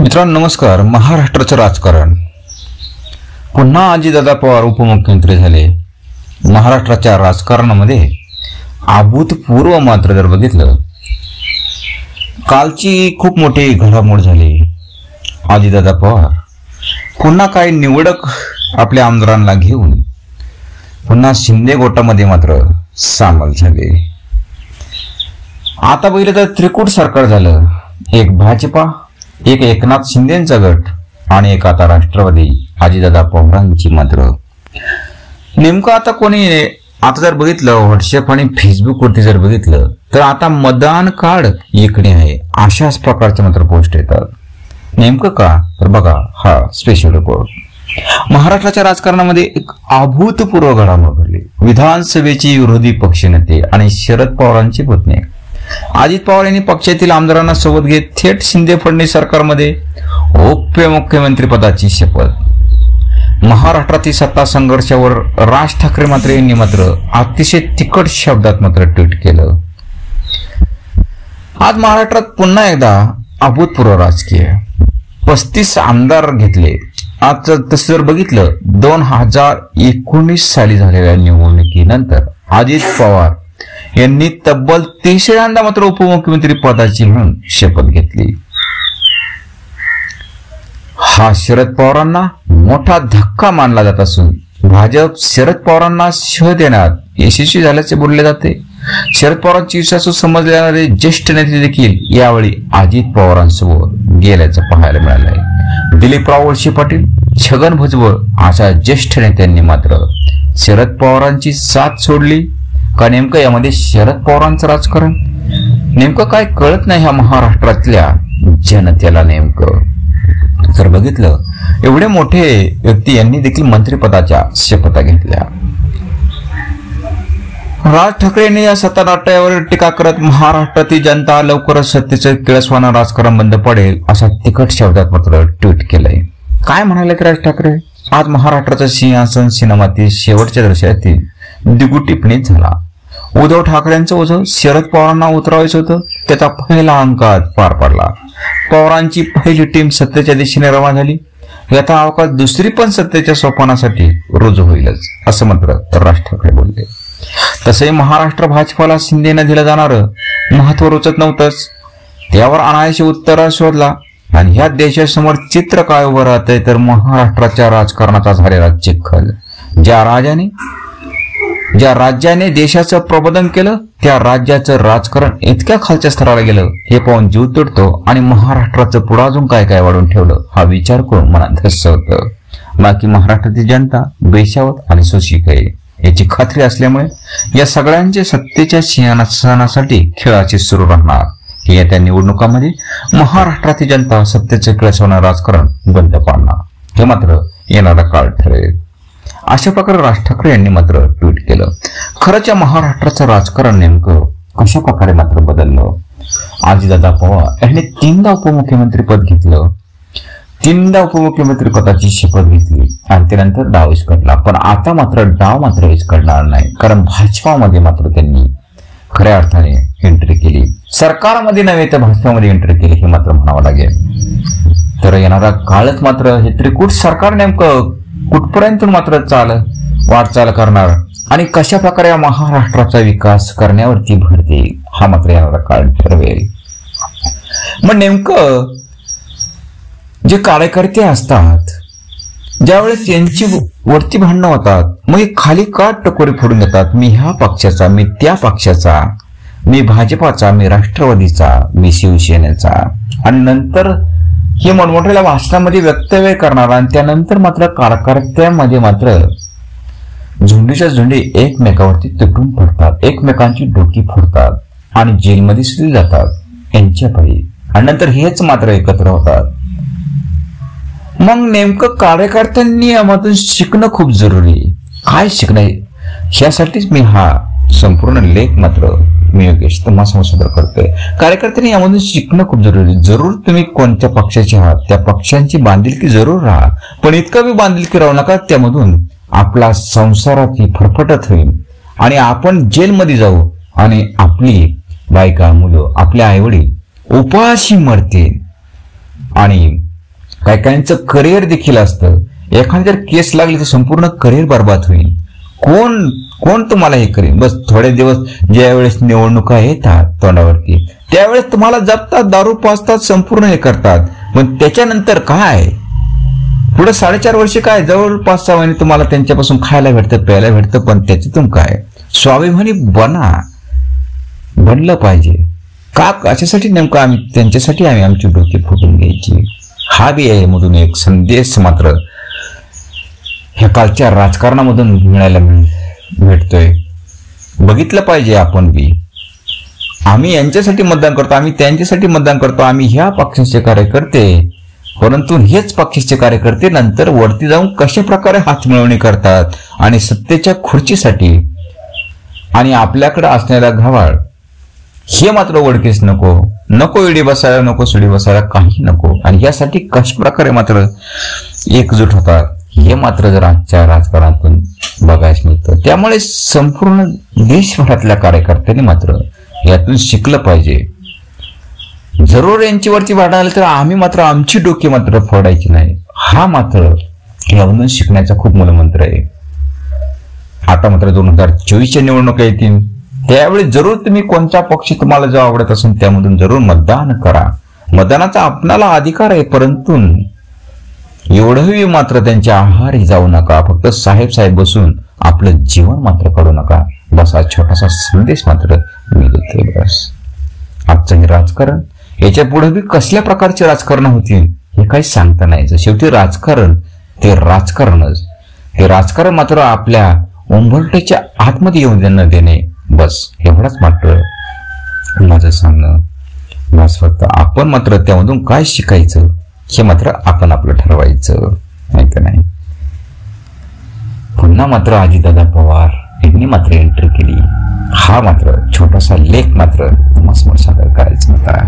मित्रांनो नमस्कार. महाराष्ट्राचं राजकारण. पुन्हा अजितदादा पवार उपमुख्यमंत्री झाले. महाराष्ट्राच्या राजकारणामध्ये अभूतपूर्व मात्र जर बघितलं कालची खूप मोठी घडामोड झाली. अजितदादा पवार. पुन्हा काही निवडक आपल्या आमदारांना घेऊन पुन्हा शिंदे गोटामध्ये मात्र सामील झाले. आता बघितलं तर त्रिकूट सरकार झालं. एक भाजपा एक एकनाथ शिंदेचा गट आणि एक आता राष्ट्रवादी आजीदादा पवारांची मात्र नेमकं आता कोणी आता जर बघितलं व्हॉट्सअप आणि फेसबुक वरती जर बघितलं तर आता मतदान कार्ड इकडे आहे. अशाच प्रकारचे मात्र पोस्ट येतात. नेमकं का? तर बघा हा स्पेशल रिपोर्ट महाराष्ट्राच्या राजकारणामध्ये एक अभूतपूर्व घडामोड घडली. विधानसभेची विरोधी पक्षनेते आणि शरद पवारांची पत्नी. अजित पवार यांनी पक्षातील आमदारांना सोबत घेत थेट शिंदे फडणवीस सरकारमध्ये उपमुख्यमंत्री पदाची शपथ. महाराष्ट्रातील सत्ता संघर्षावर राज ठाकरे मात्र यांनी मात्र अतिशय तिखट शब्दात मात्र ट्विट केलं. आज महाराष्ट्रात पुन्हा एकदा अभूतपूर्व राजकीय. पस्तीस आमदार घेतले. आज तसं जर बघितलं दोन हजार एकोणीस साली झालेल्या निवडणुकीनंतर अजित पवार यांनी तब्बल तिसऱ्यांदा मात्र उपमुख्यमंत्री पदाची म्हणून शपथ घेतली. हा शरद पवारांना मोठा धक्का मानला जात असून भाजप शरद पवारांना शह देण्यात यशस्वी झाल्याचे बोलले जाते. शरद पवारांची विश्वासू समजले जाणारे ज्येष्ठ नेते देखील यावेळी अजित पवारांसोबत गेल्याचं पाहायला मिळालंय. दिलीपराव वळशी पाटील छगन भुजबळ अशा ज्येष्ठ नेत्यांनी मात्र शरद पवारांची साथ सोडली. का नेमकं यामध्ये शरद पवारांचं राजकारण? नेमकं काय कळत नाही ह्या महाराष्ट्रातल्या जनतेला नेमकं? जर बघितलं एवढे मोठे व्यक्ती यांनी देखील मंत्रिपदाच्या शपथा घेतल्या. राज ठाकरे यांनी या सत्तानाट्यावर टीका करत महाराष्ट्रातील जनता लवकरच सत्तेचं किळसवाना राजकारण बंद पडेल असा तिखट शब्दात मात्र ट्विट केलंय. काय म्हणाले राज ठाकरे? आज महाराष्ट्राचं सिंहासन सिनेमातील शेवटच्या दृश्यातील दिगू टिपणीत झाला. उद्धव ठाकरेंचं ओझं शरद पवारांना उतरवायचं होतं. त्याचा पहिला अंक आज पार पडला. पवारांची पहिली टीम सत्तेच्या दिशेने रवाना झाली. याचा अवकाश दुसरी पण सत्तेच्या सोपानासाठी रुजू होईलच असं मात्र राज ठाकरे बोलले. तसंही महाराष्ट्र भाजपाला शिंदेनं दिलं जाणारं महत्त्व रुचत नव्हतंच. त्यावर अनायशी उत्तर शोधला. आणि ह्या देशासमोर चित्र काय उभं राहतंय तर महाराष्ट्राच्या राजकारणाचा झालेला चिखल. ज्या राजाने ज्या राज्याने देशाचं प्रबोधन केलं त्या राज्याचं राजकारण इतक्या खालच्या स्तराला गेलं. हे पाहून जीव तुटतो आणि महाराष्ट्राचं पुढं अजून काय काय वाढून ठेवलं हा विचार करून मनात धस्स होतं. बाकी महाराष्ट्रातील जनता बेशावत आणि सुशिक आहे. याची खात्री असल्यामुळे या सगळ्यांचे सत्तेच्या सिंहासनासाठी खेळाचे सुरू राहणार. येत्या निवडणुकांमध्ये महाराष्ट्रातील जनता सत्तेचे खेळ राजकारण बंद पाडणार. हे मात्र येणारा काळ ठरेल. अशा प्रकारे राज ठाकरे यांनी मात्र ट्विट केलं. खरंच या महाराष्ट्राचं राजकारण नेमकं कशा प्रकारे मात्र बदललं? आजीदादा पवार यांनी तीनदा उपमुख्यमंत्री पद घेतलं. तीनदा उपमुख्यमंत्री पदाची शपथ घेतली आणि त्यानंतर डाव विस्कटला पण आता मात्र डाव मात्र विस्कटणार नाही. कारण भाजपामध्ये मात्र त्यांनी खऱ्या अर्थाने एंट्री केली. सरकारमध्ये नव्हे तर भाजपामध्ये एंट्री केली हे मात्र म्हणावं लागेल. तर येणारा काळच मात्र हे त्रिकूट सरकार नेमकं कुठपर्यंत मात्र चाल वाटचाल करणार आणि कशा प्रकारे या महाराष्ट्राचा विकास करण्यावरती भर देईल हा मात्र यावर काळ ठरवेल. मग नेमकं जे कार्यकर्ते असतात ज्यावेळेस यांची वरती भांडणं होतात मग हे खाली का टकोरी फोडून घेतात मी ह्या पक्षाचा मी त्या पक्षाचा मी भाजपाचा मी राष्ट्रवादीचा मी शिवसेनेचा. आणि नंतर हे मोठमोठ्या भाषणामध्ये वक्तव्य करणार आणि त्यानंतर मात्र कार्यकर्त्यांमध्ये मात्र झुंडीच्या झुंडी एकमेकावरती तुटून पडतात. एकमेकांची डोकी फोडतात आणि जेलमध्ये सुरू जातात. यांच्या पायी आणि नंतर हेच मात्र एकत्र होतात. मग नेमकं कार्यकर्त्यांनी यामधून शिकणं खूप जरुरी. काय शिकणं ह्यासाठीच मी हा संपूर्ण लेख मात्र मी योगेश तुम्हाला संशोधन करतोय. कार्यकर्त्यांनी यामधून शिकणं खूप जरुरी जरूर तुम्ही कोणत्या पक्षाचे आहात त्या पक्षांची बांधिलकी जरूर राहा. पण इतका बी बांधिलकी राहू नका त्यामधून आपला संसाराची फरफटत होईल. आणि आपण जेलमध्ये जाऊ आणि आपली बायका मुलं आपल्या आईवडील उपाशी मरतील. आणि काही काहींचं करिअर देखील असतं. एखादी जर केस लागली तर संपूर्ण करिअर बर्बाद होईल. कोण कोण तुम्हाला हे करेल? बस थोडे दिवस ज्या वेळेस निवडणुका येतात तोंडावरती. त्यावेळेस तुम्हाला जपतात दारू पाजतात संपूर्ण हे करतात. पण त्याच्यानंतर काय? पुढे साडेचार वर्ष काय? जवळपास सहा महिने तुम्हाला त्यांच्यापासून खायला भेटतं प्यायला भेटतं पण त्याच्यातून काय? स्वाभिमानी बना. बनलं पाहिजे. का अशासाठी नेमकं आम्ही त्यांच्यासाठी आम्ही आमची डोके फुटून घ्यायची? हा बी आहे मधून एक संदेश मात्र. ह्या कालच्या राजकारणामधून मिळायला भेटतोय बघितलं पाहिजे आपण बी. आम्ही यांच्यासाठी मतदान करतो आम्ही त्यांच्यासाठी मतदान करतो आम्ही ह्या पक्षाचे कार्यकर्ते. परंतु हेच पक्षाचे कार्यकर्ते नंतर वरती जाऊन कशा प्रकारे हात मिळवणी करतात आणि सत्तेच्या खुर्चीसाठी आणि आपल्याकडे असणारा घावाळ हे मात्र ओळखीस नको. नको इडी बसायला नको सुडी बसायला काही नको. आणि यासाठी कशा प्रकारे मात्र एकजूट होतात. हे मात्र जर आजच्या राजकारणातून बघायला मिळतं त्यामुळे संपूर्ण देशभरातल्या कार्यकर्त्यांनी मात्र यातून शिकलं पाहिजे. जरूर यांच्यावरती वाढ आली तर आम्ही मात्र आमची डोके मात्र फोडायची नाही. हा मात्र यामधून शिकण्याचा खूप मूलमंत्र आहे. आता मात्र दोन हजार चोवीसच्या निवडणुका येतील. त्यावेळी जरूर तुम्ही कोणत्या पक्ष तुम्हाला जो आवडत असेल त्यामधून जरूर मतदान करा. मतदानाचा आपणाला अधिकार आहे परंतु एवढंही मात्र त्यांच्या आहारी जाऊ नका. फक्त साहेब साहेब बसून आपलं जीवन मात्र काढू नका. बस हा छोटासा संदेश मात्र मी देते बस. आजचं हे राजकारण याच्यापुढे बी कसल्या प्रकारचे राजकारण होतील हे काही सांगता नाही. शेवटी राजकारण ते राजकारणच. हे राजकारण मात्र आपल्या उंबरट्याच्या आतमध्ये येऊन देणं देणे. बस एवढाच मात्र माझं सांगणं. बस फक्त आपण मात्र त्यामधून काय शिकायचं? हे मात्र आपण आपलं ठरवायचं नाही का नाही? पुन्हा मात्र आजीदादा पवार यांनी मात्र एंट्री केली. हा मात्र छोटासा लेख मात्र तुम्हाला सादर करायचा होता.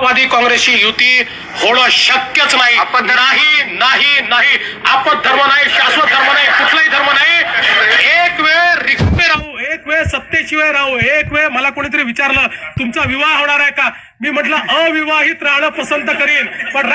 राष्ट्रवादी काँग्रेसची युती होणं शक्यच नाही. नाही नाही नाही. आपण धर्म नाही शाश्वत धर्म नाही कुठलाही धर्म नाही. एक वेळ रिक्त राहू एक वेळ सत्तेशिवाय राहू एक वेळ मला कोणीतरी विचारलं तुमचा विवाह होणार आहे का? मी म्हटलं अविवाहित राहणं पसंत करीन. पण